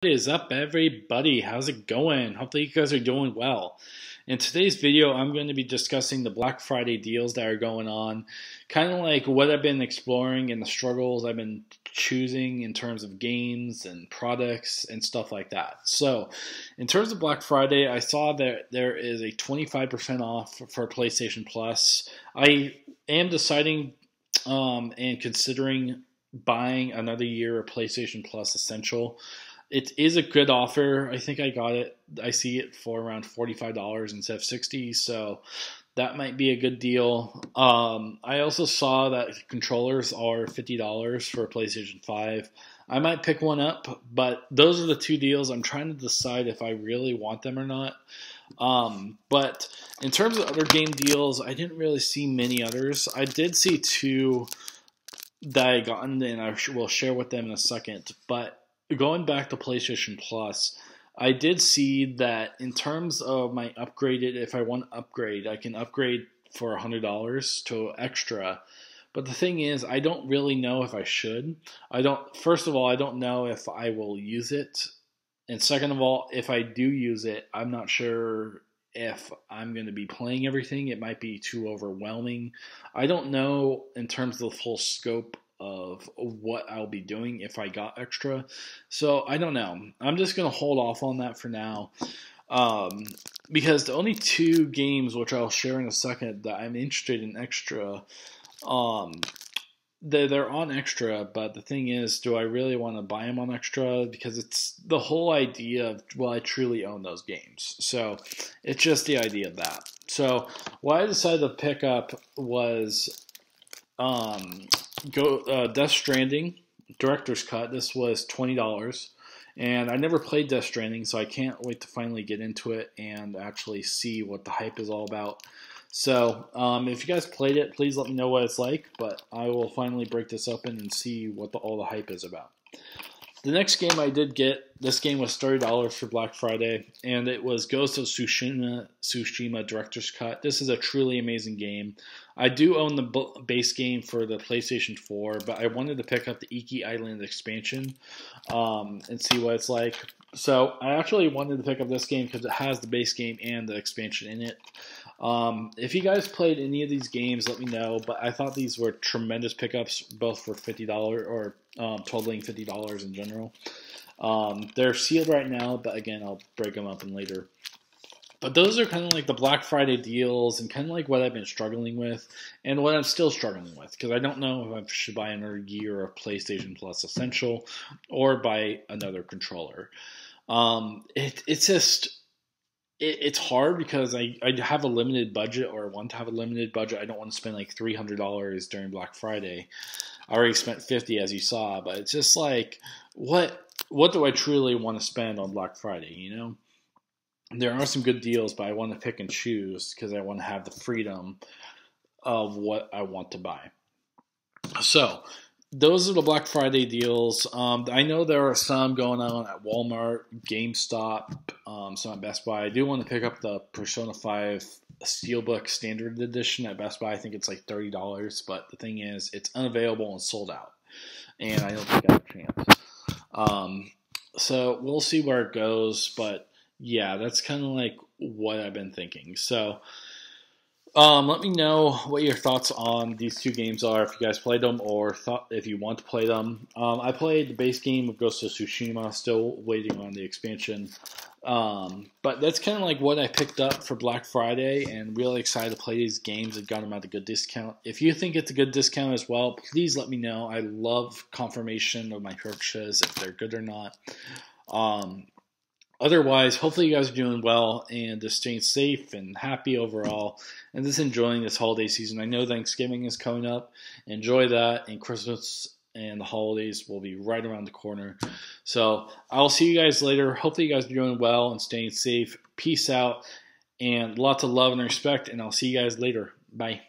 What is up, everybody? How's it going? Hopefully, you guys are doing well. In today's video, I'm going to be discussing the Black Friday deals that are going on, kind of like what I've been exploring and the struggles I've been choosing in terms of games and products and stuff like that. So, in terms of Black Friday, I saw that there is a 25% off for PlayStation Plus. I am deciding um, and considering buying another year of PlayStation Plus Essential. It is a good offer. I think I got it. I see it for around forty-five dollars instead of sixty. So that might be a good deal. Um, I also saw that controllers are fifty dollars for PlayStation Five. I might pick one up, but those are the two deals. I'm trying to decide if I really want them or not. Um, but in terms of other game deals, I didn't really see many others. I did see two that I gotten, and I will share with them in a second. But going back to PlayStation Plus, I did see that in terms of my upgraded, if I want to upgrade, I can upgrade for $100 to extra. But the thing is, I don't really know if I should. I don't, first of all, I don't know if I will use it. And second of all, if I do use it, I'm not sure if I'm going to be playing everything. It might be too overwhelming. I don't know in terms of the full scope of what I'll be doing if I got extra. So I don't know. I'm just going to hold off on that for now. Um, because the only two games, which I'll share in a second, that I'm interested in extra, um, they're, they're on extra, but the thing is, do I really want to buy them on extra? Because it's the whole idea of, well, I truly own those games. So it's just the idea of that. So what I decided to pick up was um, go uh, Death Stranding director's cut. This was twenty dollars, and I never played Death Stranding, so I can't wait to finally get into it and actually see what the hype is all about. So, um, if you guys played it, please let me know what it's like. But I will finally break this open and see what the, all the hype is about. The next game I did get, this game was thirty dollars for Black Friday, and it was Ghost of Tsushima Tsushima Director's Cut. This is a truly amazing game. I do own the base game for the PlayStation 4, but I wanted to pick up the Iki Island expansion um, and see what it's like. So I actually wanted to pick up this game because it has the base game and the expansion in it. Um, if you guys played any of these games, let me know. But I thought these were tremendous pickups, both for fifty dollars or um, totaling fifty dollars in general. Um, they're sealed right now, but again, I'll break them up in later. But those are kind of like the Black Friday deals and kind of like what I've been struggling with and what I'm still struggling with because I don't know if I should buy another year of PlayStation Plus Essential or buy another controller. Um, it, it's just it, it's hard because I, I have a limited budget or I want to have a limited budget. I don't want to spend like three hundred dollars during Black Friday. I already spent fifty as you saw, but it's just like what what do I truly want to spend on Black Friday? You know, there are some good deals, but I want to pick and choose because I want to have the freedom of what I want to buy. So those are the Black Friday deals. Um, I know there are some going on at Walmart, GameStop, um, some at Best Buy. I do want to pick up the Persona 5 Steelbook Standard Edition at Best Buy. I think it's like $30, but the thing is, it's unavailable and sold out. And I don't think I have a chance. Um, so we'll see where it goes, but yeah, that's kind of like what I've been thinking. So, um, let me know what your thoughts on these two games are. If you guys played them, or thought if you want to play them. Um, I played the base game of Ghost of Tsushima. Still waiting on the expansion. Um, but that's kind of like what I picked up for Black Friday, and really excited to play these games and got them at a good discount. If you think it's a good discount as well, please let me know. I love confirmation of my purchases if they're good or not. Um, otherwise, hopefully you guys are doing well and just staying safe and happy overall and just enjoying this holiday season. I know Thanksgiving is coming up. Enjoy that and Christmas and the holidays will be right around the corner. So I'll see you guys later. Hopefully you guys are doing well and staying safe. Peace out and lots of love and respect and I'll see you guys later. Bye.